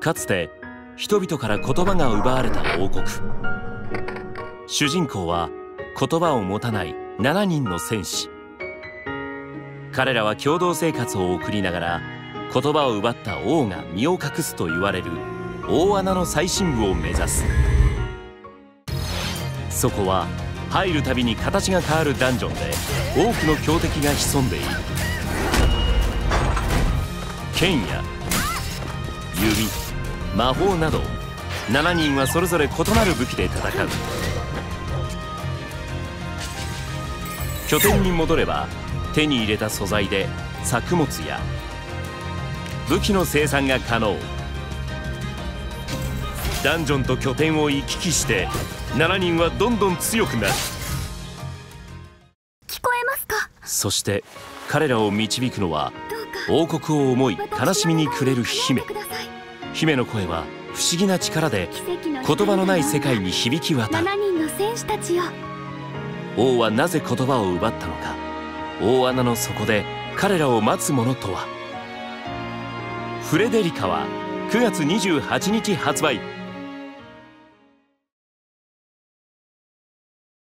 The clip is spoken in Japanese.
かつて人々から言葉が奪われた王国。主人公は言葉を持たない7人の戦士。彼らは共同生活を送りながら言葉を奪った王が身を隠すと言われる大穴の最深部を目指す。そこは入るたびに形が変わるダンジョンで多くの強敵が潜んでいる。剣や弓魔法など7人はそれぞれ異なる武器で戦う。拠点に戻れば手に入れた素材で作物や武器の生産が可能。ダンジョンと拠点を行き来して7人はどんどん強くなる。聞こえますか？そして彼らを導くのは王国を思い悲しみに暮れる姫姫の声は不思議な力で言葉のない世界に響き渡る。7人の戦士たちよ。王はなぜ言葉を奪ったのか。大穴の底で彼らを待つ者とは。フレデリカは9月28日発売